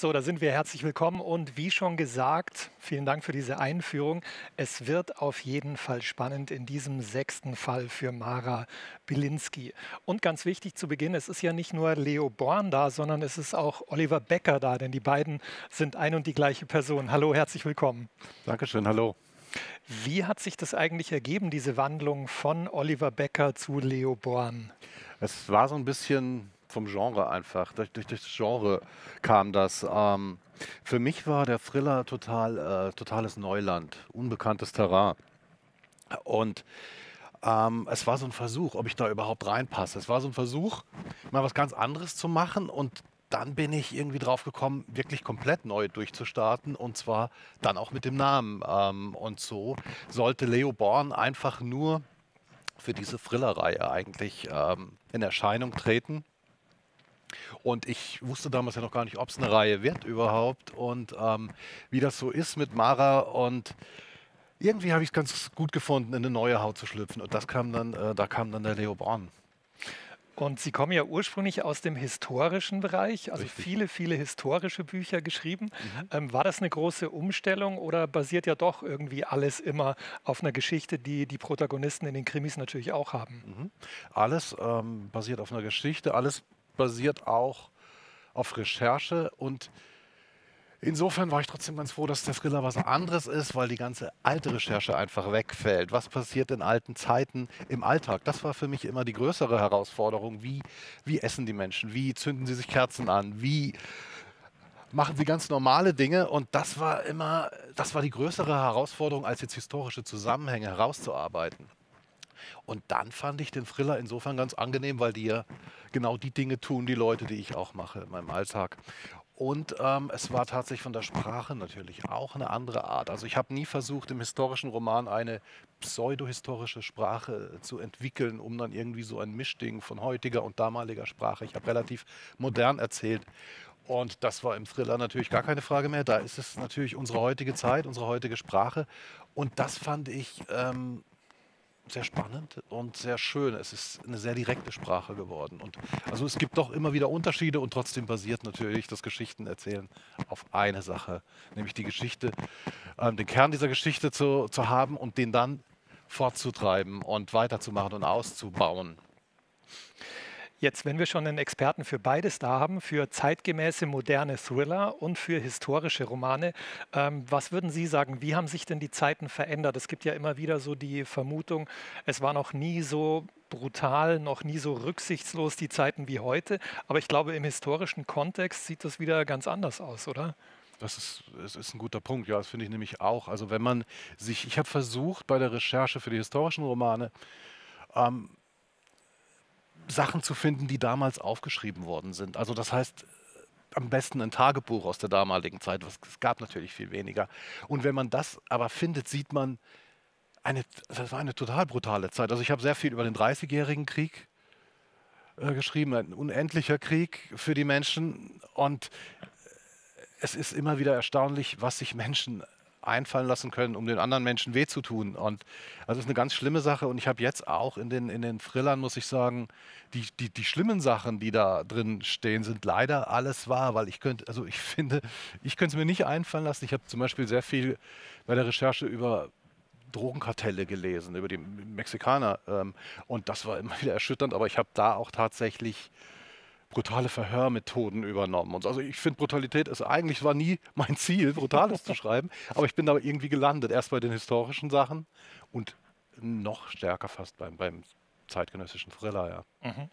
So, da sind wir herzlich willkommen und wie schon gesagt, vielen Dank für diese Einführung. Es wird auf jeden Fall spannend in diesem sechsten Fall für Mara Bilinski. Und ganz wichtig zu Beginn, es ist ja nicht nur Leo Born da, sondern es ist auch Oliver Becker da, denn die beiden sind ein und die gleiche Person. Hallo, herzlich willkommen. Dankeschön, hallo. Wie hat sich das eigentlich ergeben, diese Wandlung von Oliver Becker zu Leo Born? Es war so ein bisschen vom Genre einfach. Durch, durch, das Genre kam das. Ähm, für mich war der Thriller total, äh, totales Neuland, unbekanntes Terrain. Und ähm, es war so ein Versuch, ob ich da überhaupt reinpasse. Es war so ein Versuch, mal was ganz anderes zu machen. Und dann bin ich irgendwie drauf gekommen, wirklich komplett neu durchzustarten. Und zwar dann auch mit dem Namen. Ähm, und so sollte Leo Born einfach nur für diese Thriller-Reihe eigentlich ähm, in Erscheinung treten. Und ich wusste damals ja noch gar nicht, ob es eine Reihe wird überhaupt und ähm, wie das so ist mit Mara. Und irgendwie habe ich es ganz gut gefunden, in eine neue Haut zu schlüpfen. Und das kam dann, äh, da kam dann der Leo Born. Und Sie kommen ja ursprünglich aus dem historischen Bereich, also Richtig. viele, viele historische Bücher geschrieben. Mhm. Ähm, war das eine große Umstellung oder basiert ja doch irgendwie alles immer auf einer Geschichte, die die Protagonisten in den Krimis natürlich auch haben? Mhm. Alles ähm, basiert auf einer Geschichte, alles basiert auch auf Recherche und Insofern war ich trotzdem ganz froh, dass der Thriller was anderes ist, weil die ganze alte Recherche einfach wegfällt. Was passiert in alten Zeiten im Alltag? Das war für mich immer die größere Herausforderung. Wie, wie essen die Menschen? Wie zünden sie sich Kerzen an? Wie machen sie ganz normale Dinge? Und das war immer, das war die größere Herausforderung, als jetzt historische Zusammenhänge herauszuarbeiten. Und dann fand ich den Thriller insofern ganz angenehm, weil die ja genau die Dinge tun, die Leute, die ich auch mache in meinem Alltag. Und ähm, es war tatsächlich von der Sprache natürlich auch eine andere Art. Also ich habe nie versucht, im historischen Roman eine pseudohistorische Sprache zu entwickeln, um dann irgendwie so ein Mischding von heutiger und damaliger Sprache. Ich habe relativ modern erzählt. Und das war im Thriller natürlich gar keine Frage mehr. Da ist es natürlich unsere heutige Zeit, unsere heutige Sprache. Und das fand ich ähm, sehr spannend und sehr schön. Es ist eine sehr direkte Sprache geworden. Und also es gibt doch immer wieder Unterschiede und trotzdem basiert natürlich das Geschichtenerzählen auf eine Sache, nämlich die Geschichte, äh, den Kern dieser Geschichte zu, zu haben und den dann fortzutreiben und weiterzumachen und auszubauen. Jetzt, wenn wir schon einen Experten für beides da haben, für zeitgemäße moderne Thriller und für historische Romane, ähm, was würden Sie sagen, wie haben sich denn die Zeiten verändert? Es gibt ja immer wieder so die Vermutung, es war noch nie so brutal, noch nie so rücksichtslos die Zeiten wie heute. Aber ich glaube, im historischen Kontext sieht das wieder ganz anders aus, oder? Das ist, das ist ein guter Punkt, ja, das finde ich nämlich auch. Also wenn man sich, ich habe versucht bei der Recherche für die historischen Romane, ähm, Sachen zu finden, die damals aufgeschrieben worden sind. Also das heißt, am besten ein Tagebuch aus der damaligen Zeit. Es gab natürlich viel weniger. Und wenn man das aber findet, sieht man, eine, das war eine total brutale Zeit. Also ich habe sehr viel über den Dreißigjährigen Krieg äh, geschrieben, ein unendlicher Krieg für die Menschen. Und es ist immer wieder erstaunlich, was sich Menschen einfallen lassen können, um den anderen Menschen weh zu tun. Und also das ist eine ganz schlimme Sache. Und ich habe jetzt auch in den, in den Thrillern, muss ich sagen, die, die, die schlimmen Sachen, die da drin stehen, sind leider alles wahr, weil ich könnte, also ich finde, ich könnte es mir nicht einfallen lassen. Ich habe zum Beispiel sehr viel bei der Recherche über Drogenkartelle gelesen, über die Mexikaner. Ähm, und das war immer wieder erschütternd, aber ich habe da auch tatsächlich brutale Verhörmethoden übernommen. Und also ich finde, Brutalität ist eigentlich war nie mein Ziel, Brutales zu schreiben, aber ich bin da irgendwie gelandet. Erst bei den historischen Sachen und noch stärker fast beim, beim zeitgenössischen Thriller, ja. Mhm.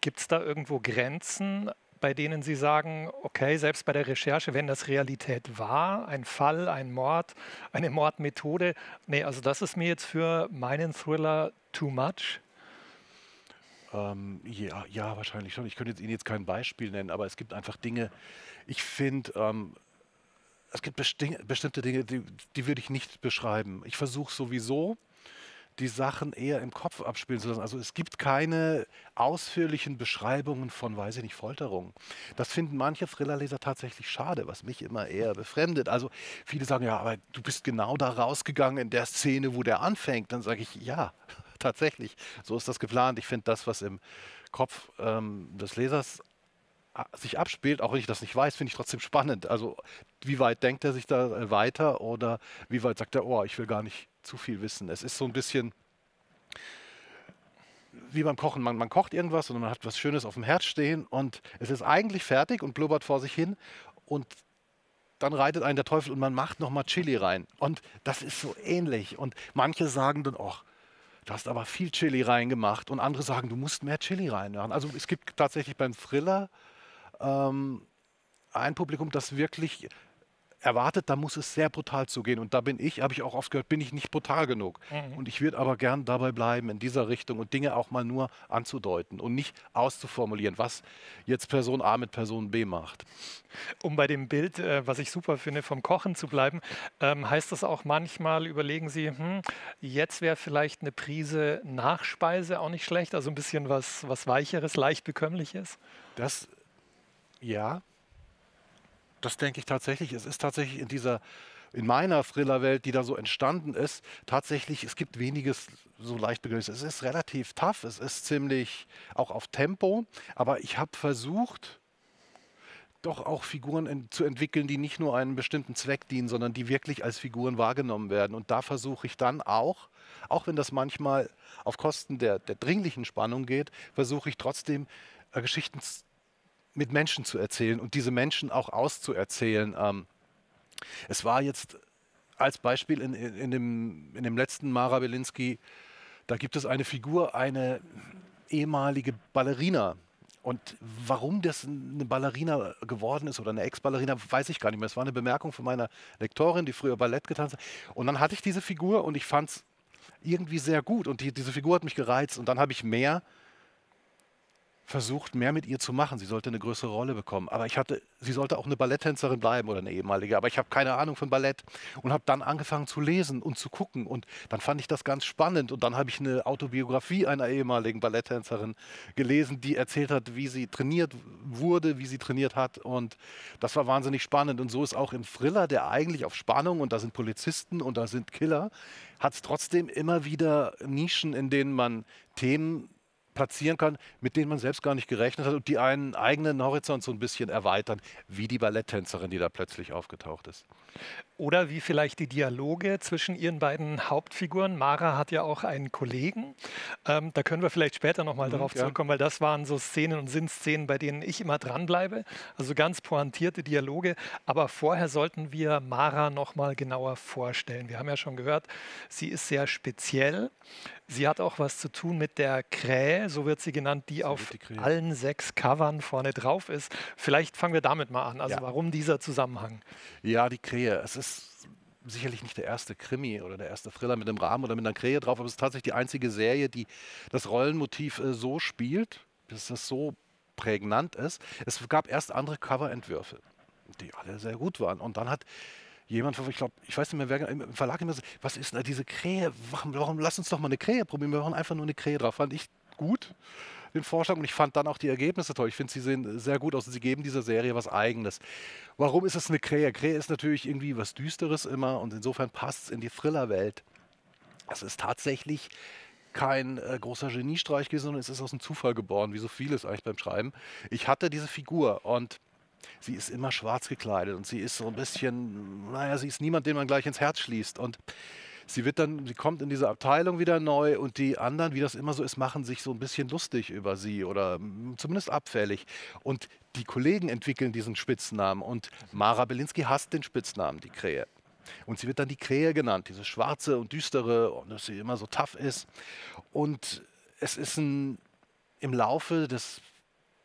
Gibt es da irgendwo Grenzen, bei denen Sie sagen, okay, selbst bei der Recherche, wenn das Realität war, ein Fall, ein Mord, eine Mordmethode, nee, also das ist mir jetzt für meinen Thriller too much? Ähm, ja, ja, wahrscheinlich schon. Ich könnte jetzt Ihnen jetzt kein Beispiel nennen, aber es gibt einfach Dinge, ich finde, ähm, es gibt besti bestimmte Dinge, die, die würde ich nicht beschreiben. Ich versuche sowieso, die Sachen eher im Kopf abspielen zu lassen. Also es gibt keine ausführlichen Beschreibungen von, weiß ich nicht, Folterungen. Das finden manche Thrillerleser tatsächlich schade, was mich immer eher befremdet. Also viele sagen, ja, aber du bist genau da rausgegangen in der Szene, wo der anfängt. Dann sage ich, ja, tatsächlich, so ist das geplant. Ich finde das, was im Kopf ähm, des Lesers sich abspielt, auch wenn ich das nicht weiß, finde ich trotzdem spannend. Also wie weit denkt er sich da äh, weiter oder wie weit sagt er, oh, ich will gar nicht zu viel wissen. Es ist so ein bisschen wie beim Kochen. Man, man kocht irgendwas und man hat was Schönes auf dem Herd stehen und es ist eigentlich fertig und blubbert vor sich hin und dann reitet einen der Teufel und man macht nochmal Chili rein. Und das ist so ähnlich. Und manche sagen dann, ach, du hast aber viel Chili reingemacht. Und andere sagen, du musst mehr Chili reinmachen. Also es gibt tatsächlich beim Thriller ähm, ein Publikum, das wirklich erwartet, da muss es sehr brutal zugehen. Und da bin ich, habe ich auch oft gehört, bin ich nicht brutal genug. Mhm. Und ich würde aber gern dabei bleiben, in dieser Richtung und Dinge auch mal nur anzudeuten und nicht auszuformulieren, was jetzt Person A mit Person B macht. Um bei dem Bild, äh, was ich super finde, vom Kochen zu bleiben, ähm, heißt das auch manchmal, überlegen Sie, hm, jetzt wäre vielleicht eine Prise Nachspeise auch nicht schlecht, also ein bisschen was, was Weicheres, leicht bekömmliches? Das, ja, das denke ich tatsächlich. Es ist tatsächlich in dieser, in meiner Thriller-Welt, die da so entstanden ist, tatsächlich, es gibt weniges so leicht begrenzt. Es ist relativ tough, es ist ziemlich auch auf Tempo, aber ich habe versucht, doch auch Figuren in, zu entwickeln, die nicht nur einem bestimmten Zweck dienen, sondern die wirklich als Figuren wahrgenommen werden. Und da versuche ich dann auch, auch wenn das manchmal auf Kosten der, der dringlichen Spannung geht, versuche ich trotzdem äh, Geschichten mit Menschen zu erzählen und diese Menschen auch auszuerzählen. Ähm, es war jetzt als Beispiel in, in, in, dem, in dem letzten Mara Belinsky, da gibt es eine Figur, eine ehemalige Ballerina. Und warum das eine Ballerina geworden ist oder eine Ex-Ballerina, weiß ich gar nicht mehr. Es war eine Bemerkung von meiner Lektorin, die früher Ballett getanzt hat. Und dann hatte ich diese Figur und ich fand es irgendwie sehr gut. Und die, diese Figur hat mich gereizt. Und dann habe ich mehr versucht, mehr mit ihr zu machen. Sie sollte eine größere Rolle bekommen. Aber ich hatte, sie sollte auch eine Balletttänzerin bleiben oder eine ehemalige. Aber ich habe keine Ahnung von Ballett und habe dann angefangen zu lesen und zu gucken. Und dann fand ich das ganz spannend. Und dann habe ich eine Autobiografie einer ehemaligen Balletttänzerin gelesen, die erzählt hat, wie sie trainiert wurde, wie sie trainiert hat. Und das war wahnsinnig spannend. Und so ist auch im Thriller, der eigentlich auf Spannung und da sind Polizisten und da sind Killer, hat es trotzdem immer wieder Nischen, in denen man Themen platzieren kann, mit denen man selbst gar nicht gerechnet hat und die einen eigenen Horizont so ein bisschen erweitern, wie die Balletttänzerin, die da plötzlich aufgetaucht ist. Oder wie vielleicht die Dialoge zwischen ihren beiden Hauptfiguren. Mara hat ja auch einen Kollegen. Ähm, da können wir vielleicht später nochmal mhm, darauf zurückkommen, weil das waren so Szenen und sind Szenen, bei denen ich immer dranbleibe. Also ganz pointierte Dialoge. Aber vorher sollten wir Mara nochmal genauer vorstellen. Wir haben ja schon gehört, sie ist sehr speziell. Sie hat auch was zu tun mit der Krähe, so wird sie genannt, die auf allen sechs Covern vorne drauf ist. Vielleicht fangen wir damit mal an. Also ja. warum dieser Zusammenhang? Ja, die Krähe. Es ist sicherlich nicht der erste Krimi oder der erste Thriller mit einem Rahmen oder mit einer Krähe drauf, aber es ist tatsächlich die einzige Serie, die das Rollenmotiv äh, so spielt, dass es so prägnant ist. Es gab erst andere Coverentwürfe, die alle sehr gut waren. Und dann hat jemand, ich glaube, ich weiß nicht mehr, wer im Verlag immer so, was ist denn diese Krähe? Warum, warum lass uns doch mal eine Krähe probieren? Wir machen einfach nur eine Krähe drauf. Fand ich gut, den Vorschlag. Und ich fand dann auch die Ergebnisse toll. Ich finde, sie sehen sehr gut aus. Sie geben dieser Serie was Eigenes. Warum ist es eine Krähe? Krähe ist natürlich irgendwie was Düsteres immer und insofern passt es in die Thriller-Welt. Es ist tatsächlich kein äh, großer Geniestreich gewesen, sondern es ist aus dem Zufall geboren, wie so vieles eigentlich beim Schreiben. Ich hatte diese Figur und sie ist immer schwarz gekleidet und sie ist so ein bisschen, naja, sie ist niemand, den man gleich ins Herz schließt. Und sie wird dann, sie kommt in diese Abteilung wieder neu und die anderen, wie das immer so ist, machen sich so ein bisschen lustig über sie oder mm, zumindest abfällig. Und die Kollegen entwickeln diesen Spitznamen und Mara Belinsky hasst den Spitznamen, die Krähe. Und sie wird dann die Krähe genannt, diese schwarze und düstere und dass sie immer so tough ist. Und es ist ein, im Laufe des,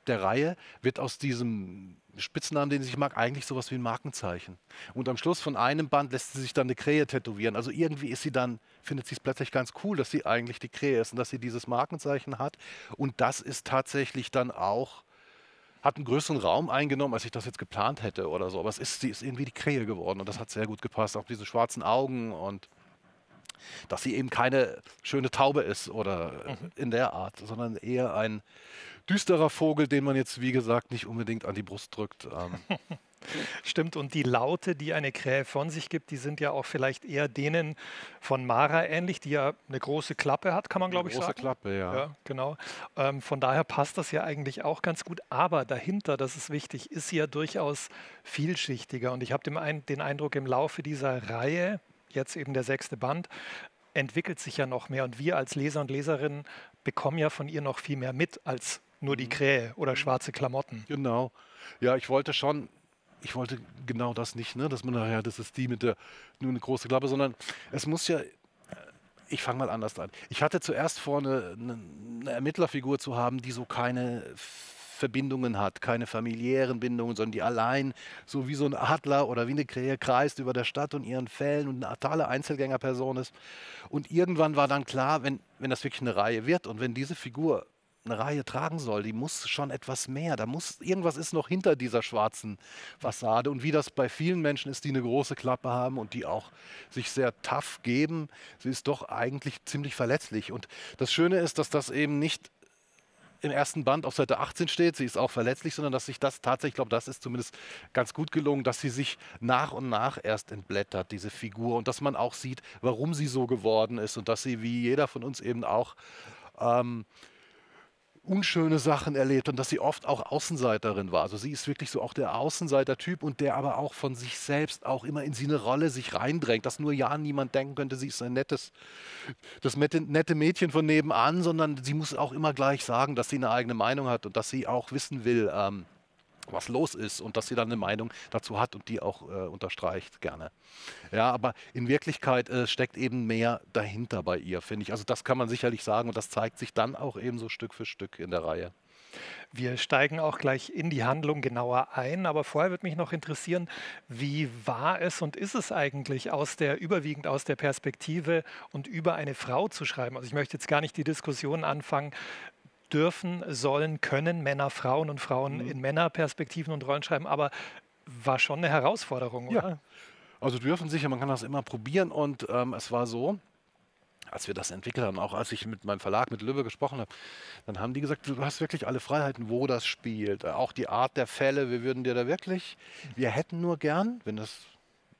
der Reihe wird aus diesem Spitznamen, den sie sich mag, eigentlich sowas wie ein Markenzeichen. Und am Schluss von einem Band lässt sie sich dann eine Krähe tätowieren. Also irgendwie ist sie dann, findet sie es plötzlich ganz cool, dass sie eigentlich die Krähe ist und dass sie dieses Markenzeichen hat. Und das ist tatsächlich dann auch, hat einen größeren Raum eingenommen, als ich das jetzt geplant hätte oder so. Aber es ist, sie ist irgendwie die Krähe geworden und das hat sehr gut gepasst. Auch diese schwarzen Augen und dass sie eben keine schöne Taube ist oder mhm. in der Art, sondern eher ein düsterer Vogel, den man jetzt, wie gesagt, nicht unbedingt an die Brust drückt. Ähm. Stimmt, und die Laute, die eine Krähe von sich gibt, die sind ja auch vielleicht eher denen von Mara ähnlich, die ja eine große Klappe hat, kann man glaube ich sagen. Große Klappe, ja. ja genau. Ähm, von daher passt das ja eigentlich auch ganz gut. Aber dahinter, das ist wichtig, ist sie ja durchaus vielschichtiger. Und ich habe den Eindruck, im Laufe dieser Reihe, jetzt eben der sechste Band, entwickelt sich ja noch mehr. Und wir als Leser und Leserinnen bekommen ja von ihr noch viel mehr mit als nur die mhm. Krähe oder schwarze Klamotten. Genau. Ja, ich wollte schon ich wollte genau das nicht, ne? dass man nachher, das ist die mit der nur eine große Klappe, sondern es muss ja, ich fange mal anders an. Ich hatte zuerst vor, eine, eine Ermittlerfigur zu haben, die so keine Verbindungen hat, keine familiären Bindungen, sondern die allein so wie so ein Adler oder wie eine Krähe kreist über der Stadt und ihren Fällen und eine totale Einzelgängerperson ist. Und irgendwann war dann klar, wenn, wenn das wirklich eine Reihe wird und wenn diese Figur eine Reihe tragen soll, die muss schon etwas mehr. Da muss irgendwas ist noch hinter dieser schwarzen Fassade. Und wie das bei vielen Menschen ist, die eine große Klappe haben und die auch sich sehr tough geben, sie ist doch eigentlich ziemlich verletzlich. Und das Schöne ist, dass das eben nicht im ersten Band auf Seite 18 steht, sie ist auch verletzlich, sondern dass sich das tatsächlich, ich glaube, das ist zumindest ganz gut gelungen, dass sie sich nach und nach erst entblättert, diese Figur, und dass man auch sieht, warum sie so geworden ist und dass sie, wie jeder von uns eben auch, ähm, unschöne Sachen erlebt und dass sie oft auch Außenseiterin war. Also sie ist wirklich so auch der Außenseiter-Typ und der aber auch von sich selbst auch immer in sie eine Rolle sich reindrängt, dass nur ja niemand denken könnte, sie ist ein nettes, das nette Mädchen von nebenan, sondern sie muss auch immer gleich sagen, dass sie eine eigene Meinung hat und dass sie auch wissen will, ähm, was los ist und dass sie dann eine Meinung dazu hat und die auch äh, unterstreicht gerne. Ja, aber in Wirklichkeit äh, steckt eben mehr dahinter bei ihr, finde ich. Also das kann man sicherlich sagen und das zeigt sich dann auch eben so Stück für Stück in der Reihe. Wir steigen auch gleich in die Handlung genauer ein, aber vorher würde mich noch interessieren, wie war es und ist es eigentlich aus der überwiegend aus der Perspektive und über eine Frau zu schreiben? Also ich möchte jetzt gar nicht die Diskussion anfangen, dürfen, sollen, können Männer Frauen und Frauen mhm. in Männerperspektiven und Rollen schreiben, aber war schon eine Herausforderung, oder? Ja. Also dürfen sicher, man kann das immer probieren und ähm, es war so, als wir das entwickelt haben, auch als ich mit meinem Verlag, mit Lübbe gesprochen habe, dann haben die gesagt, du hast wirklich alle Freiheiten, wo das spielt, auch die Art der Fälle, wir würden dir da wirklich, wir hätten nur gern, wenn das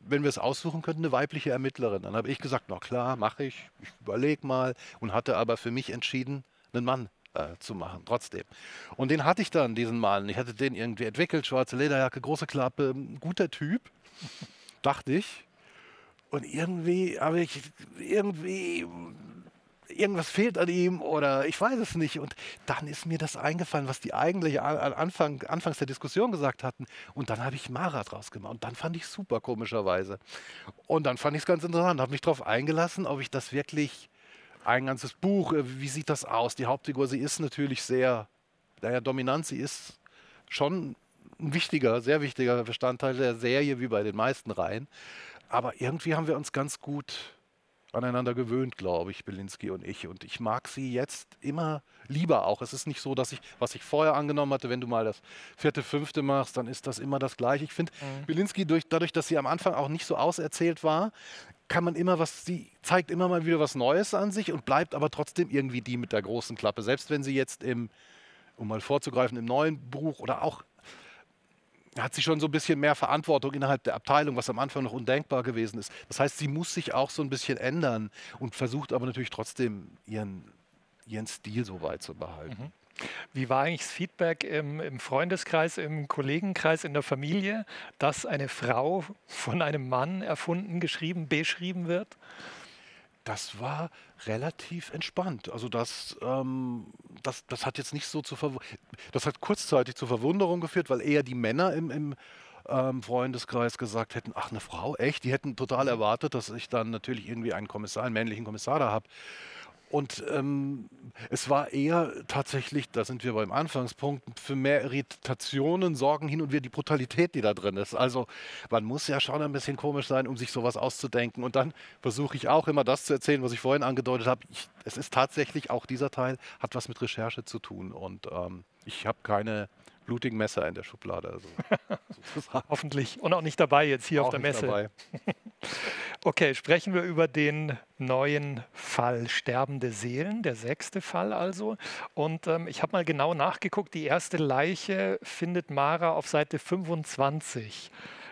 wenn wir es aussuchen könnten, eine weibliche Ermittlerin. Dann habe ich gesagt, na klar, mache ich, ich überlege mal und hatte aber für mich entschieden, einen Mann äh, zu machen, trotzdem. Und den hatte ich dann, diesen Mann. Ich hatte den irgendwie entwickelt, schwarze Lederjacke, große Klappe, guter Typ, dachte ich. Und irgendwie habe ich, irgendwie, irgendwas fehlt an ihm oder ich weiß es nicht. Und dann ist mir das eingefallen, was die eigentlich an Anfang, anfangs der Diskussion gesagt hatten. Und dann habe ich Mara draus gemacht. Und dann fand ich super, komischerweise. Und dann fand ich es ganz interessant, habe mich darauf eingelassen, ob ich das wirklich ein ganzes Buch. Äh, wie sieht das aus? Die Hauptfigur, sie ist natürlich sehr, naja, dominant. Sie ist schon ein wichtiger, sehr wichtiger Bestandteil der Serie, wie bei den meisten Reihen. Aber irgendwie haben wir uns ganz gut aneinander gewöhnt, glaube ich, Belinsky und ich. Und ich mag sie jetzt immer lieber auch. Es ist nicht so, dass ich, was ich vorher angenommen hatte, wenn du mal das vierte, fünfte machst, dann ist das immer das Gleiche. Ich finde, mhm. Belinsky, durch, dadurch, dass sie am Anfang auch nicht so auserzählt war, kann man immer was, sie zeigt immer mal wieder was Neues an sich und bleibt aber trotzdem irgendwie die mit der großen Klappe. Selbst wenn sie jetzt im, um mal vorzugreifen, im neuen Buch oder auch hat sie schon so ein bisschen mehr Verantwortung innerhalb der Abteilung, was am Anfang noch undenkbar gewesen ist. Das heißt, sie muss sich auch so ein bisschen ändern und versucht aber natürlich trotzdem ihren, ihren Stil so weit zu behalten. Mhm. Wie war eigentlich das Feedback im, im, Freundeskreis, im Kollegenkreis, in der Familie, dass eine Frau von einem Mann erfunden, geschrieben, beschrieben wird? Das war relativ entspannt. Also das, ähm, das, das hat jetzt nicht so zu das hat kurzzeitig zur Verwunderung geführt, weil eher die Männer im, im ähm, Freundeskreis gesagt hätten, ach eine Frau, echt? Die hätten total mhm. erwartet, dass ich dann natürlich irgendwie einen Kommissar, einen männlichen Kommissar da habe. Und ähm, es war eher tatsächlich, da sind wir beim Anfangspunkt, für mehr Irritationen sorgen hin und wieder die Brutalität, die da drin ist. Also man muss ja schon ein bisschen komisch sein, um sich sowas auszudenken. Und dann versuche ich auch immer das zu erzählen, was ich vorhin angedeutet habe. Ich, es ist tatsächlich, auch dieser Teil hat was mit Recherche zu tun. Und ähm, ich habe keine blutigen Messer in der Schublade. Also, Hoffentlich. Und auch nicht dabei jetzt hier auch auf der Messe. Okay, sprechen wir über den neuen Fall Sterbende Seelen, der sechste Fall also. Und ähm, ich habe mal genau nachgeguckt, die erste Leiche findet Mara auf Seite 25.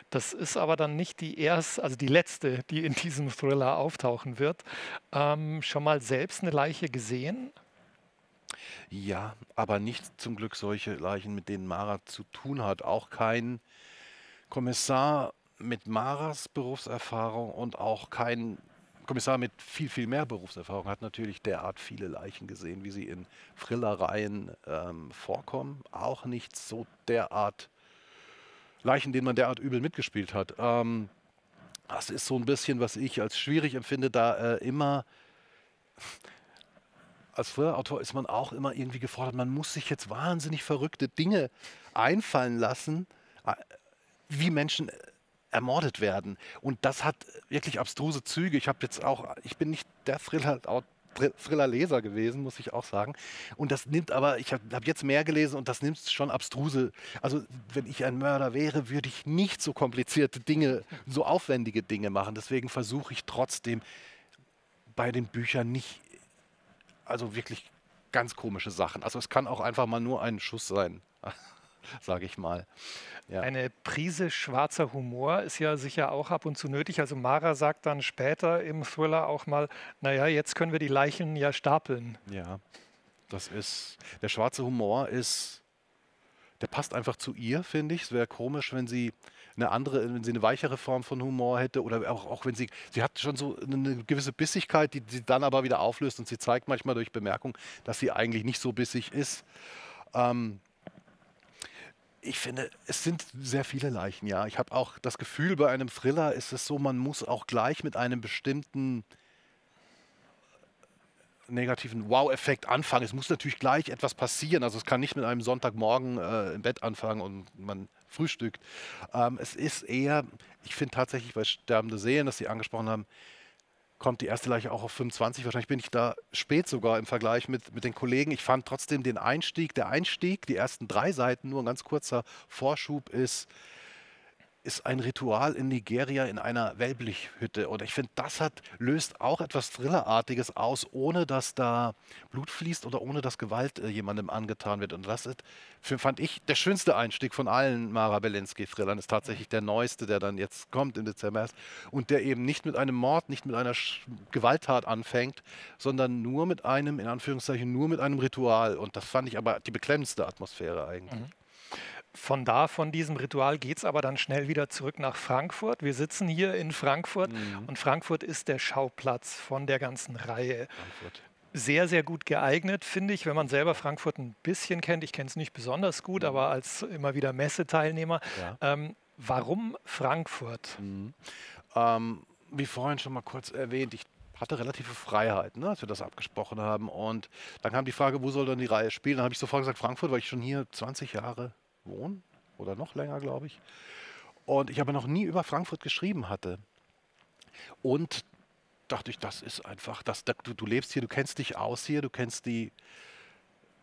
Das ist aber dann nicht die erste, also die letzte, die in diesem Thriller auftauchen wird. Ähm, schon mal selbst eine Leiche gesehen? Ja, aber nicht zum Glück solche Leichen, mit denen Mara zu tun hat. Auch kein Kommissar mit Maras Berufserfahrung und auch kein Kommissar mit viel, viel mehr Berufserfahrung hat natürlich derart viele Leichen gesehen, wie sie in Frillereien ähm, vorkommen. Auch nicht so derart Leichen, denen man derart übel mitgespielt hat. Ähm, das ist so ein bisschen, was ich als schwierig empfinde, da äh, immer als Thriller-Autor ist man auch immer irgendwie gefordert, man muss sich jetzt wahnsinnig verrückte Dinge einfallen lassen, äh, wie Menschen ermordet werden. Und das hat wirklich abstruse Züge. Ich habe jetzt auch, ich bin nicht der Thriller, Thriller-Leser gewesen, muss ich auch sagen. Und das nimmt aber, ich habe hab jetzt mehr gelesen und das nimmt schon abstruse. Also, wenn ich ein Mörder wäre, würde ich nicht so komplizierte Dinge, so aufwendige Dinge machen. Deswegen versuche ich trotzdem bei den Büchern nicht also wirklich ganz komische Sachen. Also es kann auch einfach mal nur ein Schuss sein, sage ich mal. Ja. Eine Prise schwarzer Humor ist ja sicher auch ab und zu nötig. Also Mara sagt dann später im Thriller auch mal, naja, jetzt können wir die Leichen ja stapeln. Ja, das ist, der schwarze Humor ist, der passt einfach zu ihr, finde ich. Es wäre komisch, wenn sie eine andere, wenn sie eine weichere Form von Humor hätte oder auch, auch wenn sie, sie hat schon so eine gewisse Bissigkeit, die sie dann aber wieder auflöst und sie zeigt manchmal durch Bemerkung, dass sie eigentlich nicht so bissig ist. Ähm, ich finde, es sind sehr viele Leichen, ja. Ich habe auch das Gefühl, bei einem Thriller ist es so, man muss auch gleich mit einem bestimmten negativen Wow-Effekt anfangen. Es muss natürlich gleich etwas passieren. Also es kann nicht mit einem Sonntagmorgen äh, im Bett anfangen und man frühstückt. Ähm, es ist eher, ich finde tatsächlich bei Sterbende Seelen, das Sie angesprochen haben, kommt die erste Leiche auch auf 25. Wahrscheinlich bin ich da spät sogar im Vergleich mit, mit den Kollegen. Ich fand trotzdem den Einstieg, der Einstieg, die ersten drei Seiten, nur ein ganz kurzer Vorschub ist, ist ein Ritual in Nigeria in einer Wellblichhütte. Und ich finde, das hat, löst auch etwas Thrillerartiges aus, ohne dass da Blut fließt oder ohne dass Gewalt äh, jemandem angetan wird. Und das ist, für, fand ich, der schönste Einstieg von allen Mara Belinsky-Thrillern. Ist tatsächlich der neueste, der dann jetzt kommt im Dezember erst. Und der eben nicht mit einem Mord, nicht mit einer Sch Gewalttat anfängt, sondern nur mit einem, in Anführungszeichen, nur mit einem Ritual. Und das fand ich aber die beklemmendste Atmosphäre eigentlich. Mhm. Von da, von diesem Ritual geht es aber dann schnell wieder zurück nach Frankfurt. Wir sitzen hier in Frankfurt mhm. und Frankfurt ist der Schauplatz von der ganzen Reihe. Frankfurt. Sehr, sehr gut geeignet, finde ich, wenn man selber Frankfurt ein bisschen kennt. Ich kenne es nicht besonders gut, mhm. aber als immer wieder Messeteilnehmer. Ja. Ähm, warum Frankfurt? Mhm. Ähm, wie vorhin schon mal kurz erwähnt, ich hatte relative Freiheit, ne, als wir das abgesprochen haben. Und dann kam die Frage, wo soll dann die Reihe spielen? Dann habe ich sofort gesagt, Frankfurt, weil ich schon hier 20 Jahre wohnen oder noch länger, glaube ich. Und ich aber noch nie über Frankfurt geschrieben hatte. Und dachte ich, das ist einfach, das, du, du lebst hier, du kennst dich aus hier, du kennst die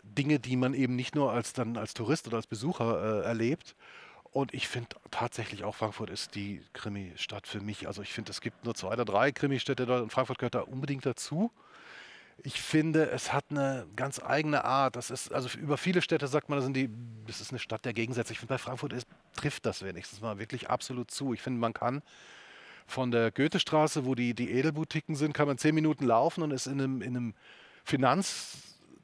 Dinge, die man eben nicht nur als, dann als Tourist oder als Besucher äh, erlebt. Und ich finde tatsächlich auch, Frankfurt ist die Krimi-Stadt für mich. Also ich finde, es gibt nur zwei oder drei Krimi-Städte und Frankfurt gehört da unbedingt dazu. Ich finde, es hat eine ganz eigene Art. Das ist, also über viele Städte sagt man, das, sind die, das ist eine Stadt der Gegensätze. Ich finde, bei Frankfurt ist, trifft das wenigstens mal wirklich absolut zu. Ich finde, man kann von der Goethestraße, wo die, die Edelboutiquen sind, kann man zehn Minuten laufen und ist in einem, in einem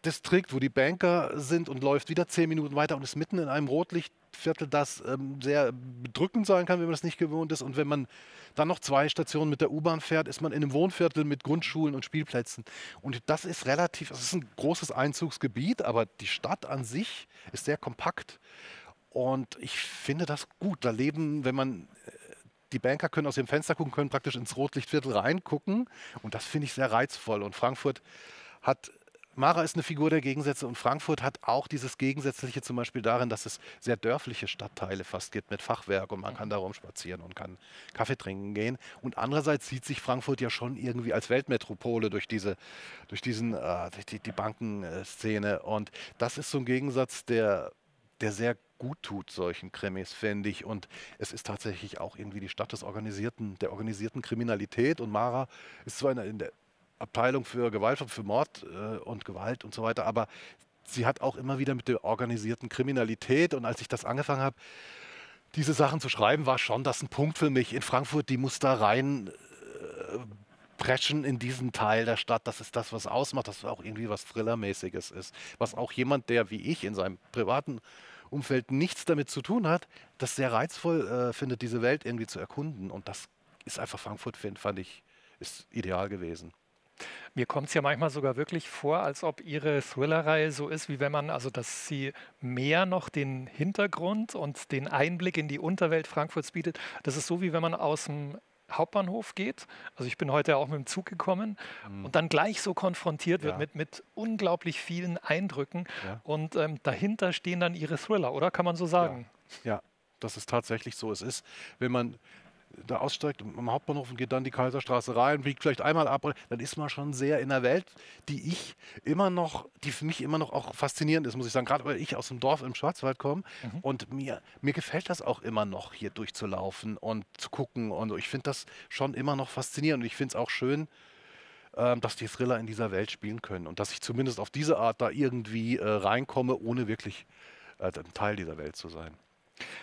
Finanzdistrikt, wo die Banker sind und läuft wieder zehn Minuten weiter und ist mitten in einem Rotlichtviertel, das ähm, sehr bedrückend sein kann, wenn man das nicht gewohnt ist. Und wenn man dann noch zwei Stationen mit der U-Bahn fährt, ist man in einem Wohnviertel mit Grundschulen und Spielplätzen. Und das ist relativ, das ist ein großes Einzugsgebiet, aber die Stadt an sich ist sehr kompakt. Und ich finde das gut. Da leben, wenn man äh, die Banker können aus dem Fenster gucken, können praktisch ins Rotlichtviertel reingucken. Und das finde ich sehr reizvoll. Und Frankfurt hat Mara ist eine Figur der Gegensätze und Frankfurt hat auch dieses Gegensätzliche zum Beispiel darin, dass es sehr dörfliche Stadtteile fast gibt mit Fachwerk und man kann da rumspazieren und kann Kaffee trinken gehen. Und andererseits sieht sich Frankfurt ja schon irgendwie als Weltmetropole durch diese, durch diesen, äh, die, die Bankenszene. Und das ist so ein Gegensatz, der, der sehr gut tut, solchen Krimis, finde ich. Und es ist tatsächlich auch irgendwie die Stadt des organisierten, der organisierten Kriminalität. Und Mara ist zwar in der, in der Abteilung für Gewalt, für Mord äh, und Gewalt und so weiter, aber sie hat auch immer wieder mit der organisierten Kriminalität. Und als ich das angefangen habe, diese Sachen zu schreiben, war schon das ein Punkt für mich. In Frankfurt, die muss da rein äh, preschen in diesen Teil der Stadt. Das ist das, was ausmacht, dass auch irgendwie was Thrillermäßiges ist. Was auch jemand, der wie ich in seinem privaten Umfeld nichts damit zu tun hat, das sehr reizvoll äh, findet, diese Welt irgendwie zu erkunden. Und das ist einfach Frankfurt, find, fand ich, ist ideal gewesen. Mir kommt es ja manchmal sogar wirklich vor, als ob Ihre Thriller-Reihe so ist, wie wenn man, also dass sie mehr noch den Hintergrund und den Einblick in die Unterwelt Frankfurts bietet. Das ist so, wie wenn man aus dem Hauptbahnhof geht. Also ich bin heute auch mit dem Zug gekommen mhm. und dann gleich so konfrontiert wird ja. mit, mit unglaublich vielen Eindrücken. Ja. Und ähm, dahinter stehen dann ihre Thriller, oder? Kann man so sagen? Ja. ja, das ist tatsächlich so. Es ist, wenn man da aussteigt am Hauptbahnhof und geht dann die Kaiserstraße rein, biegt vielleicht einmal ab, dann ist man schon sehr in der Welt, die ich immer noch, die für mich immer noch auch faszinierend ist, muss ich sagen, gerade weil ich aus dem Dorf im Schwarzwald komme mhm. und mir, mir gefällt das auch immer noch, hier durchzulaufen und zu gucken und ich finde das schon immer noch faszinierend und ich finde es auch schön, ähm, dass die Thriller in dieser Welt spielen können und dass ich zumindest auf diese Art da irgendwie äh, reinkomme, ohne wirklich äh, ein Teil dieser Welt zu sein.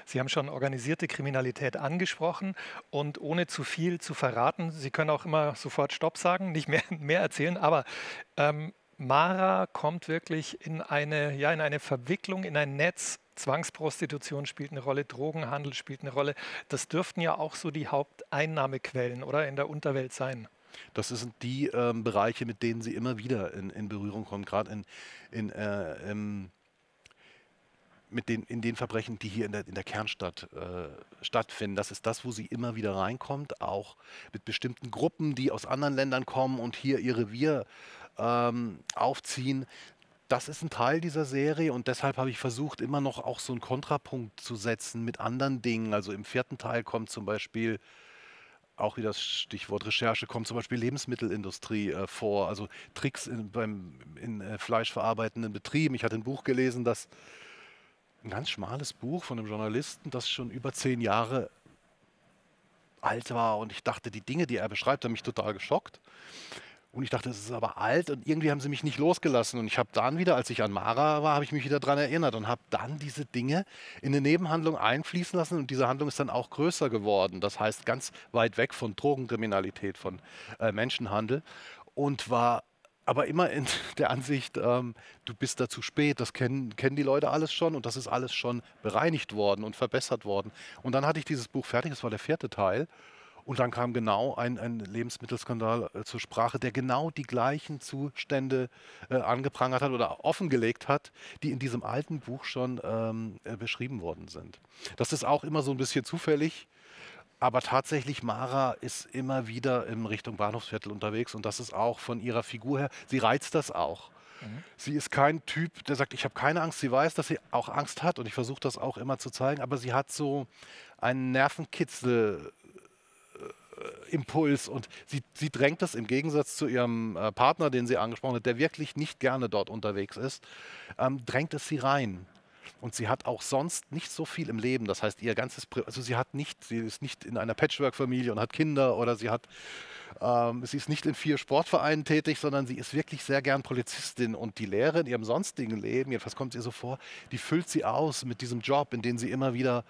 Sie haben schon organisierte Kriminalität angesprochen und ohne zu viel zu verraten, Sie können auch immer sofort Stopp sagen, nicht mehr, mehr erzählen, aber ähm, Mara kommt wirklich in eine, ja, in eine Verwicklung, in ein Netz. Zwangsprostitution spielt eine Rolle, Drogenhandel spielt eine Rolle. Das dürften ja auch so die Haupteinnahmequellen oder in der Unterwelt sein. Das sind die ähm, Bereiche, mit denen sie immer wieder in, in Berührung kommen, gerade in, in äh, mit den, in den Verbrechen, die hier in der, in der Kernstadt äh, stattfinden. Das ist das, wo sie immer wieder reinkommt, auch mit bestimmten Gruppen, die aus anderen Ländern kommen und hier ihr Revier ähm, aufziehen. Das ist ein Teil dieser Serie und deshalb habe ich versucht, immer noch auch so einen Kontrapunkt zu setzen mit anderen Dingen. Also im vierten Teil kommt zum Beispiel auch wie das Stichwort Recherche kommt, zum Beispiel Lebensmittelindustrie äh, vor, also Tricks in, beim in äh, fleischverarbeitenden Betrieben. Ich hatte ein Buch gelesen, das ein ganz schmales Buch von einem Journalisten, das schon über zehn Jahre alt war. Und ich dachte, die Dinge, die er beschreibt, haben mich total geschockt. Und ich dachte, es ist aber alt und irgendwie haben sie mich nicht losgelassen. Und ich habe dann wieder, als ich an Mara war, habe ich mich wieder daran erinnert und habe dann diese Dinge in eine Nebenhandlung einfließen lassen. Und diese Handlung ist dann auch größer geworden. Das heißt, ganz weit weg von Drogenkriminalität, von äh, Menschenhandel. Und war aber immer in der Ansicht, ähm, du bist da zu spät, das kennen, kennen die Leute alles schon und das ist alles schon bereinigt worden und verbessert worden. Und dann hatte ich dieses Buch fertig, das war der vierte Teil. Und dann kam genau ein, ein Lebensmittelskandal äh, zur Sprache, der genau die gleichen Zustände äh, angeprangert hat oder offengelegt hat, die in diesem alten Buch schon ähm, äh, beschrieben worden sind. Das ist auch immer so ein bisschen zufällig aber tatsächlich, Mara ist immer wieder in Richtung Bahnhofsviertel unterwegs und das ist auch von ihrer Figur her, sie reizt das auch. Mhm. Sie ist kein Typ, der sagt, ich habe keine Angst. Sie weiß, dass sie auch Angst hat und ich versuche das auch immer zu zeigen, aber sie hat so einen Nervenkitzel. Impuls und sie, sie drängt das im Gegensatz zu ihrem äh, Partner, den sie angesprochen hat, der wirklich nicht gerne dort unterwegs ist, ähm, drängt es sie rein. Und sie hat auch sonst nicht so viel im Leben. Das heißt, ihr ganzes, also sie hat nicht, sie ist nicht in einer Patchwork-Familie und hat Kinder oder sie hat, ähm, sie ist nicht in vier Sportvereinen tätig, sondern sie ist wirklich sehr gern Polizistin und die Lehre in ihrem sonstigen Leben, jedenfalls kommt ihr so vor, die füllt sie aus mit diesem Job, in den sie immer wieder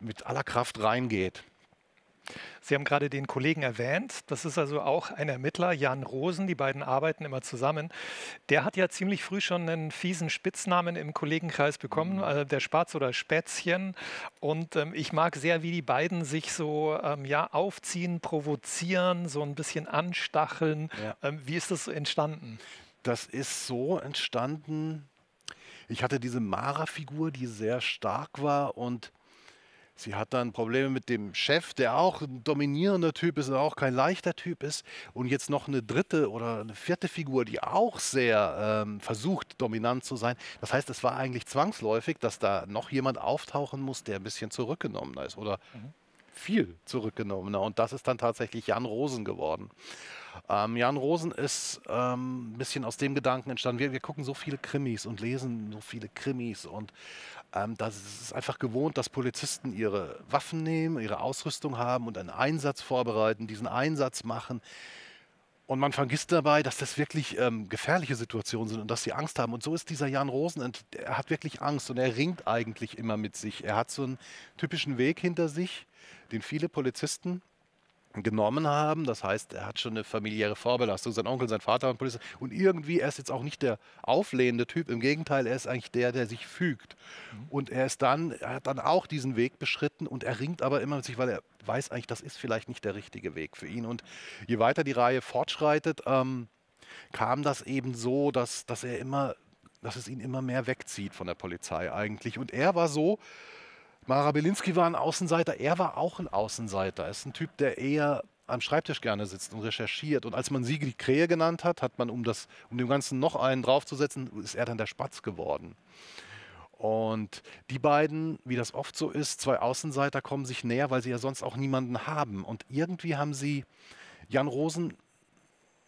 mit aller Kraft reingeht. Sie haben gerade den Kollegen erwähnt. Das ist also auch ein Ermittler, Jan Rosen. Die beiden arbeiten immer zusammen. Der hat ja ziemlich früh schon einen fiesen Spitznamen im Kollegenkreis bekommen, also der Spatz oder Spätzchen. Und ähm, ich mag sehr, wie die beiden sich so ähm, ja, aufziehen, provozieren, so ein bisschen anstacheln. Ja. Ähm, wie ist das entstanden? Das ist so entstanden. Ich hatte diese Mara-Figur, die sehr stark war und Sie hat dann Probleme mit dem Chef, der auch ein dominierender Typ ist und auch kein leichter Typ ist. Und jetzt noch eine dritte oder eine vierte Figur, die auch sehr ähm, versucht, dominant zu sein. Das heißt, es war eigentlich zwangsläufig, dass da noch jemand auftauchen muss, der ein bisschen zurückgenommener ist oder mhm. viel zurückgenommener. Und das ist dann tatsächlich Jan Rosen geworden. Ähm, Jan Rosen ist ähm, ein bisschen aus dem Gedanken entstanden. Wir, wir gucken so viele Krimis und lesen so viele Krimis und ähm, das ist einfach gewohnt, dass Polizisten ihre Waffen nehmen, ihre Ausrüstung haben und einen Einsatz vorbereiten, diesen Einsatz machen. Und man vergisst dabei, dass das wirklich ähm, gefährliche Situationen sind und dass sie Angst haben. Und so ist dieser Jan Rosen, er hat wirklich Angst und er ringt eigentlich immer mit sich. Er hat so einen typischen Weg hinter sich, den viele Polizisten genommen haben. Das heißt, er hat schon eine familiäre Vorbelastung. Sein Onkel, sein Vater und Polizist. Und irgendwie, er ist jetzt auch nicht der auflehnende Typ. Im Gegenteil, er ist eigentlich der, der sich fügt. Mhm. Und er ist dann, er hat dann auch diesen Weg beschritten und er ringt aber immer mit sich, weil er weiß eigentlich, das ist vielleicht nicht der richtige Weg für ihn. Und je weiter die Reihe fortschreitet, ähm, kam das eben so, dass, dass er immer, dass es ihn immer mehr wegzieht von der Polizei eigentlich. Und er war so, Mara Belinsky war ein Außenseiter, er war auch ein Außenseiter. Er ist ein Typ, der eher am Schreibtisch gerne sitzt und recherchiert. Und als man sie die Krähe genannt hat, hat man, um, das, um dem Ganzen noch einen draufzusetzen, ist er dann der Spatz geworden. Und die beiden, wie das oft so ist, zwei Außenseiter kommen sich näher, weil sie ja sonst auch niemanden haben. Und irgendwie haben sie, Jan Rosen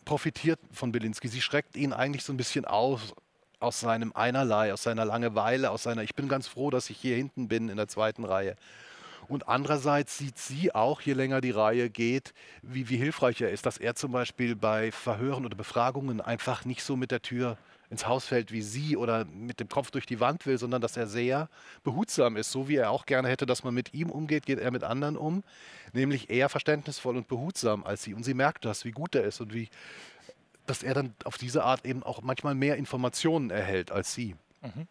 profitiert von Belinsky. Sie schreckt ihn eigentlich so ein bisschen aus, aus seinem Einerlei, aus seiner Langeweile, aus seiner, ich bin ganz froh, dass ich hier hinten bin in der zweiten Reihe. Und andererseits sieht sie auch, je länger die Reihe geht, wie, wie hilfreich er ist, dass er zum Beispiel bei Verhören oder Befragungen einfach nicht so mit der Tür ins Haus fällt wie sie oder mit dem Kopf durch die Wand will, sondern dass er sehr behutsam ist. So wie er auch gerne hätte, dass man mit ihm umgeht, geht er mit anderen um, nämlich eher verständnisvoll und behutsam als sie. Und sie merkt das, wie gut er ist und wie dass er dann auf diese Art eben auch manchmal mehr Informationen erhält als Sie. Mhm.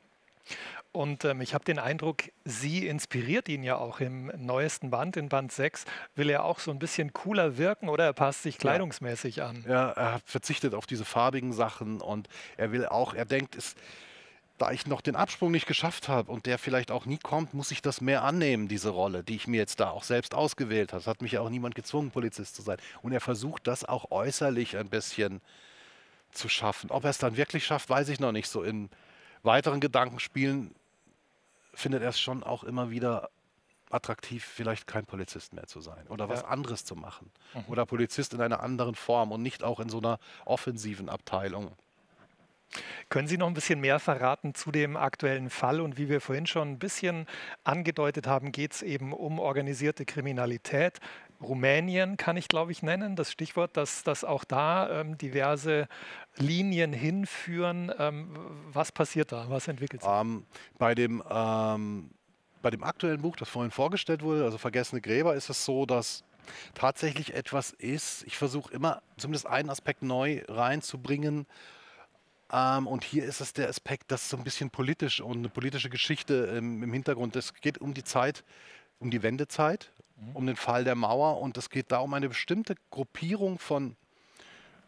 Und ähm, ich habe den Eindruck, sie inspiriert ihn ja auch im neuesten Band, in Band 6. Will er auch so ein bisschen cooler wirken oder er passt sich kleidungsmäßig ja. an? Ja, er verzichtet auf diese farbigen Sachen und er will auch, er denkt, es, da ich noch den Absprung nicht geschafft habe und der vielleicht auch nie kommt, muss ich das mehr annehmen, diese Rolle, die ich mir jetzt da auch selbst ausgewählt habe. Es hat mich ja auch niemand gezwungen, Polizist zu sein. Und er versucht das auch äußerlich ein bisschen äh, zu schaffen. Ob er es dann wirklich schafft, weiß ich noch nicht. So in weiteren Gedankenspielen findet er es schon auch immer wieder attraktiv, vielleicht kein Polizist mehr zu sein oder ja. was anderes zu machen. Mhm. Oder Polizist in einer anderen Form und nicht auch in so einer offensiven Abteilung. Können Sie noch ein bisschen mehr verraten zu dem aktuellen Fall? Und wie wir vorhin schon ein bisschen angedeutet haben, geht es eben um organisierte Kriminalität. Rumänien kann ich, glaube ich, nennen, das Stichwort, dass, dass auch da ähm, diverse Linien hinführen. Ähm, was passiert da? Was entwickelt sich? Ähm, bei, dem, ähm, bei dem aktuellen Buch, das vorhin vorgestellt wurde, also Vergessene Gräber, ist es so, dass tatsächlich etwas ist. Ich versuche immer zumindest einen Aspekt neu reinzubringen. Ähm, und hier ist es der Aspekt, dass so ein bisschen politisch und eine politische Geschichte ähm, im Hintergrund. Es geht um die Zeit, um die Wendezeit, mhm. um den Fall der Mauer und es geht da um eine bestimmte Gruppierung von,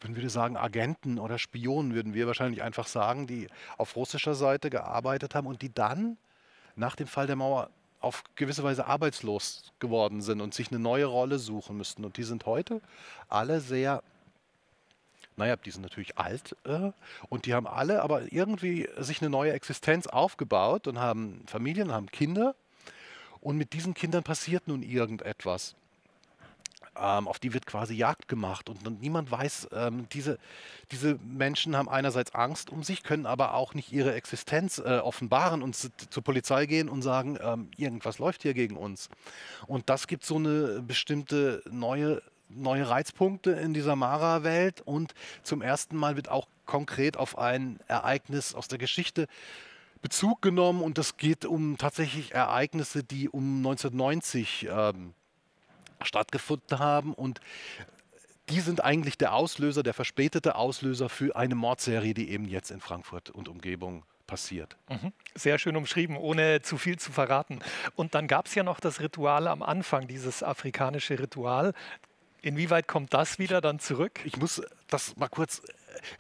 wenn wir sagen, Agenten oder Spionen, würden wir wahrscheinlich einfach sagen, die auf russischer Seite gearbeitet haben und die dann nach dem Fall der Mauer auf gewisse Weise arbeitslos geworden sind und sich eine neue Rolle suchen müssten. Und die sind heute alle sehr, naja, die sind natürlich alt äh, und die haben alle aber irgendwie sich eine neue Existenz aufgebaut und haben Familien, haben Kinder und mit diesen Kindern passiert nun irgendetwas. Ähm, auf die wird quasi Jagd gemacht und, und niemand weiß, ähm, diese, diese Menschen haben einerseits Angst um sich, können aber auch nicht ihre Existenz äh, offenbaren und zur Polizei gehen und sagen, ähm, irgendwas läuft hier gegen uns. Und das gibt so eine bestimmte neue neue Reizpunkte in dieser Mara-Welt und zum ersten Mal wird auch konkret auf ein Ereignis aus der Geschichte Bezug genommen und es geht um tatsächlich Ereignisse, die um 1990 ähm, stattgefunden haben und die sind eigentlich der Auslöser, der verspätete Auslöser für eine Mordserie, die eben jetzt in Frankfurt und Umgebung passiert. Mhm. Sehr schön umschrieben, ohne zu viel zu verraten. Und dann gab es ja noch das Ritual am Anfang, dieses afrikanische Ritual. Inwieweit kommt das wieder dann zurück? Ich muss das mal kurz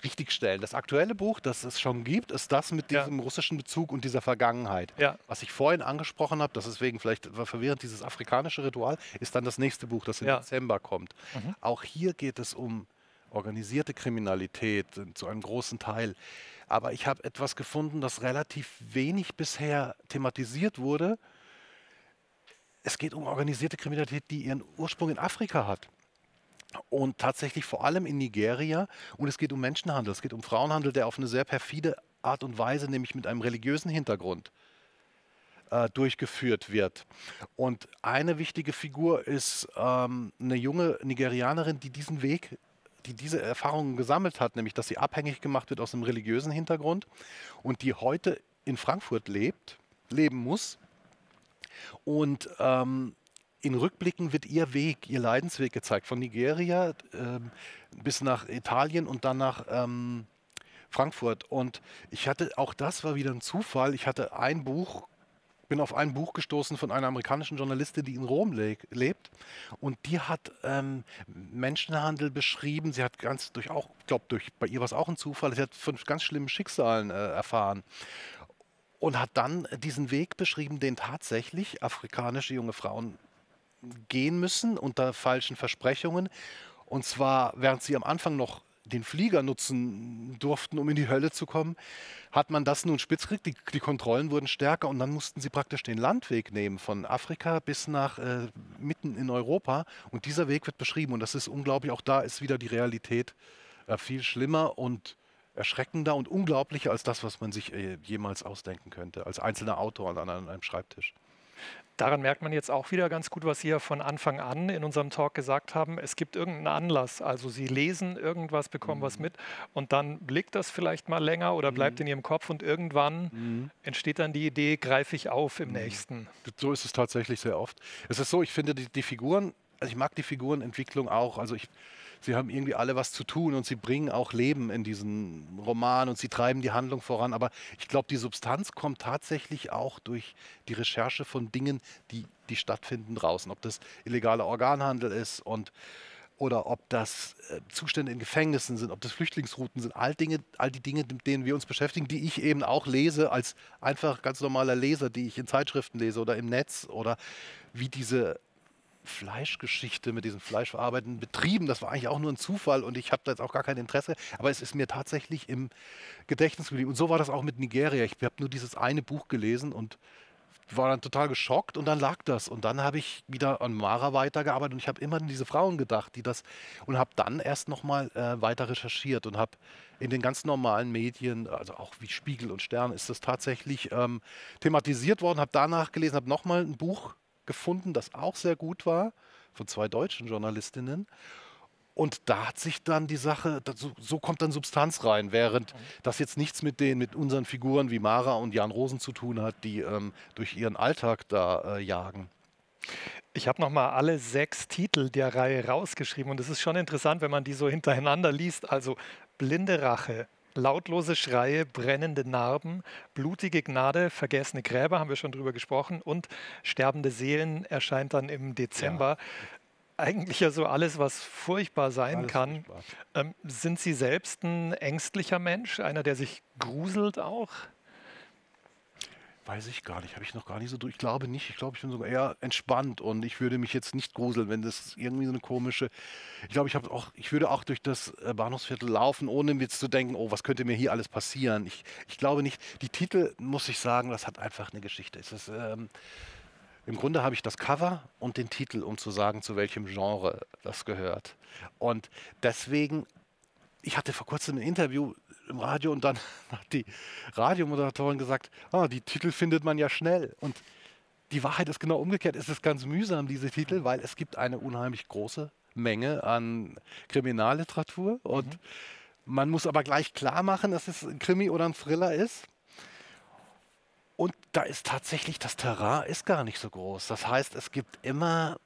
richtigstellen. Das aktuelle Buch, das es schon gibt, ist das mit diesem ja. russischen Bezug und dieser Vergangenheit. Ja. Was ich vorhin angesprochen habe, das ist deswegen vielleicht verwirrend, dieses afrikanische Ritual, ist dann das nächste Buch, das im ja. Dezember kommt. Mhm. Auch hier geht es um organisierte Kriminalität äh, zu einem großen Teil. Aber ich habe etwas gefunden, das relativ wenig bisher thematisiert wurde. Es geht um organisierte Kriminalität, die ihren Ursprung in Afrika hat. Und tatsächlich vor allem in Nigeria. Und es geht um Menschenhandel. Es geht um Frauenhandel, der auf eine sehr perfide Art und Weise, nämlich mit einem religiösen Hintergrund, äh, durchgeführt wird. Und eine wichtige Figur ist ähm, eine junge Nigerianerin, die diesen Weg die diese Erfahrungen gesammelt hat, nämlich dass sie abhängig gemacht wird aus einem religiösen Hintergrund und die heute in Frankfurt lebt, leben muss. Und ähm, in Rückblicken wird ihr Weg, ihr Leidensweg gezeigt, von Nigeria ähm, bis nach Italien und dann nach ähm, Frankfurt. Und ich hatte, auch das war wieder ein Zufall, ich hatte ein Buch bin auf ein Buch gestoßen von einer amerikanischen Journalistin, die in Rom le lebt. Und die hat ähm, Menschenhandel beschrieben. Sie hat ganz durch auch, ich glaube, bei ihr war es auch ein Zufall, sie hat von ganz schlimmen Schicksalen äh, erfahren. Und hat dann diesen Weg beschrieben, den tatsächlich afrikanische junge Frauen gehen müssen unter falschen Versprechungen. Und zwar, während sie am Anfang noch den Flieger nutzen durften, um in die Hölle zu kommen, hat man das nun spitz gekriegt. Die, die, Kontrollen wurden stärker und dann mussten sie praktisch den Landweg nehmen von Afrika bis nach äh, mitten in Europa. Und dieser Weg wird beschrieben und das ist unglaublich. Auch da ist wieder die Realität äh, viel schlimmer und erschreckender und unglaublicher als das, was man sich äh, jemals ausdenken könnte, als einzelner Autor an einem Schreibtisch. Daran merkt man jetzt auch wieder ganz gut, was Sie ja von Anfang an in unserem Talk gesagt haben. Es gibt irgendeinen Anlass. Also Sie lesen irgendwas, bekommen mhm. was mit und dann blickt das vielleicht mal länger oder bleibt mhm. in Ihrem Kopf und irgendwann mhm. entsteht dann die Idee, greife ich auf im mhm. nächsten. So ist es tatsächlich sehr oft. Es ist so, ich finde die, die Figuren, also ich mag die Figurenentwicklung auch. Also ich sie haben irgendwie alle was zu tun und sie bringen auch Leben in diesen Roman und sie treiben die Handlung voran. Aber ich glaube, die Substanz kommt tatsächlich auch durch die Recherche von Dingen, die, die stattfinden draußen. Ob das illegaler Organhandel ist und oder ob das äh, Zustände in Gefängnissen sind, ob das Flüchtlingsrouten sind, all, Dinge, all die Dinge, mit denen wir uns beschäftigen, die ich eben auch lese als einfach ganz normaler Leser, die ich in Zeitschriften lese oder im Netz oder wie diese Fleischgeschichte mit diesen fleischverarbeitenden Betrieben. Das war eigentlich auch nur ein Zufall und ich habe da jetzt auch gar kein Interesse. Aber es ist mir tatsächlich im Gedächtnis geblieben. Und so war das auch mit Nigeria. Ich habe nur dieses eine Buch gelesen und war dann total geschockt und dann lag das. Und dann habe ich wieder an Mara weitergearbeitet und ich habe immer an diese Frauen gedacht, die das und habe dann erst nochmal äh, weiter recherchiert und habe in den ganz normalen Medien, also auch wie Spiegel und Stern, ist das tatsächlich ähm, thematisiert worden, habe danach gelesen, habe nochmal ein Buch gefunden, das auch sehr gut war, von zwei deutschen Journalistinnen. Und da hat sich dann die Sache, so, so, kommt dann Substanz rein, während das jetzt nichts mit den, mit unseren Figuren wie Mara und Jan Rosen zu tun hat, die ähm, durch ihren Alltag da äh, jagen. Ich habe nochmal alle sechs Titel der Reihe rausgeschrieben und es ist schon interessant, wenn man die so hintereinander liest. Also Blinde Rache, Lautlose Schreie, brennende Narben, blutige Gnade, vergessene Gräber, haben wir schon drüber gesprochen, und sterbende Seelen erscheint dann im Dezember. Ja. Eigentlich ja so alles, was furchtbar sein alles kann. Furchtbar. Ähm, sind Sie selbst ein ängstlicher Mensch, einer, der sich gruselt auch? Weiß ich gar nicht, habe ich noch gar nicht so durch. Ich glaube nicht. Ich glaube, ich bin sogar eher entspannt und ich würde mich jetzt nicht gruseln, wenn das irgendwie so eine komische. Ich glaube, ich habe auch, ich würde auch durch das äh, Bahnhofsviertel laufen, ohne mir zu denken, oh, was könnte mir hier alles passieren. Ich, ich glaube nicht. Die Titel, muss ich sagen, das hat einfach eine Geschichte. Es ist, ähm, im Grunde habe ich das Cover und den Titel, um zu sagen, zu welchem Genre das gehört. Und deswegen ich hatte vor kurzem ein Interview im Radio und dann hat die Radiomoderatorin gesagt, ah, die Titel findet man ja schnell. Und die Wahrheit ist genau umgekehrt. Es ist ganz mühsam, diese Titel, weil es gibt eine unheimlich große Menge an Kriminalliteratur und mhm. man muss aber gleich klar machen, dass es ein Krimi oder ein Thriller ist. Und da ist tatsächlich das Terrain ist gar nicht so groß. Das heißt, es gibt immer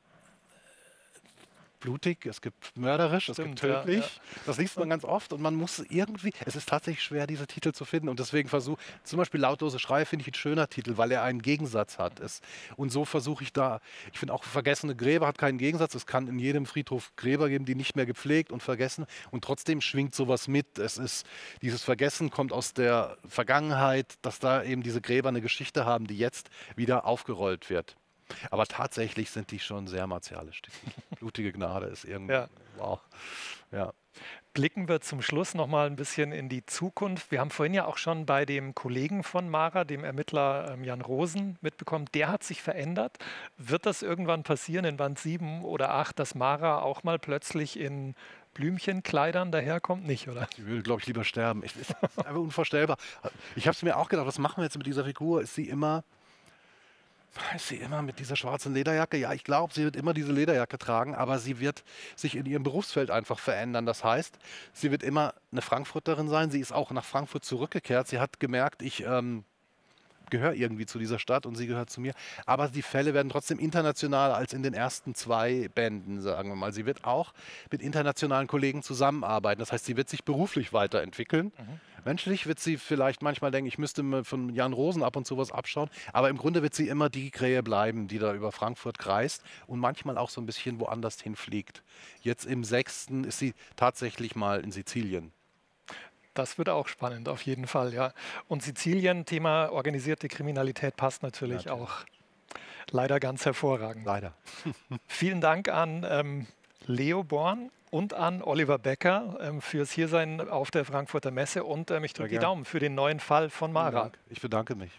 blutig, es gibt mörderisch, es gibt tödlich. Ja, ja. Das liest man ganz oft und man muss irgendwie, es ist tatsächlich schwer, diese Titel zu finden und deswegen versuche, zum Beispiel Lautlose Schreie finde ich ein schöner Titel, weil er einen Gegensatz hat. Es, und so versuche ich da, ich finde auch Vergessene Gräber hat keinen Gegensatz. Es kann in jedem Friedhof Gräber geben, die nicht mehr gepflegt und vergessen und trotzdem schwingt sowas mit. Es ist, dieses Vergessen kommt aus der Vergangenheit, dass da eben diese Gräber eine Geschichte haben, die jetzt wieder aufgerollt wird. Aber tatsächlich sind die schon sehr martialisch. Die blutige Gnade ist irgendwie. Ja. Wow. Ja. Blicken wir zum Schluss noch mal ein bisschen in die Zukunft. Wir haben vorhin ja auch schon bei dem Kollegen von Mara, dem Ermittler ähm, Jan Rosen, mitbekommen, der hat sich verändert. Wird das irgendwann passieren in Band 7 oder 8, dass Mara auch mal plötzlich in Blümchenkleidern daherkommt? Nicht, oder? Ich würde, glaube ich, lieber sterben. Ich, ist einfach unvorstellbar. Ich habe es mir auch gedacht, was machen wir jetzt mit dieser Figur? Ist sie immer ist sie immer mit dieser schwarzen Lederjacke? Ja, ich glaube, sie wird immer diese Lederjacke tragen, aber sie wird sich in ihrem Berufsfeld einfach verändern. Das heißt, sie wird immer eine Frankfurterin sein. Sie ist auch nach Frankfurt zurückgekehrt. Sie hat gemerkt, ich ähm, gehöre irgendwie zu dieser Stadt und sie gehört zu mir. Aber die Fälle werden trotzdem internationaler als in den ersten zwei Bänden, sagen wir mal. Sie wird auch mit internationalen Kollegen zusammenarbeiten. Das heißt, sie wird sich beruflich weiterentwickeln. Mhm. Menschlich wird sie vielleicht manchmal denken, ich müsste mir von Jan Rosen ab und zu was abschauen. Aber im Grunde wird sie immer die Krähe bleiben, die da über Frankfurt kreist und manchmal auch so ein bisschen woanders hinfliegt. Jetzt im sechsten ist sie tatsächlich mal in Sizilien. Das wird auch spannend, auf jeden Fall, ja. Und Sizilien, Thema organisierte Kriminalität passt natürlich, natürlich. auch leider ganz hervorragend. Leider. Vielen Dank an ähm, Leo Born und an Oliver Becker ähm, fürs Hiersein auf der Frankfurter Messe und ähm, ich drücke die Daumen für den neuen Fall von Mara. Ich bedanke mich.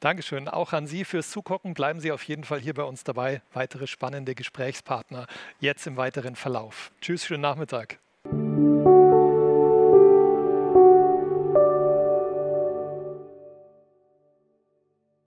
Dankeschön. Auch an Sie fürs Zugucken. Bleiben Sie auf jeden Fall hier bei uns dabei. Weitere spannende Gesprächspartner jetzt im weiteren Verlauf. Tschüss, schönen Nachmittag.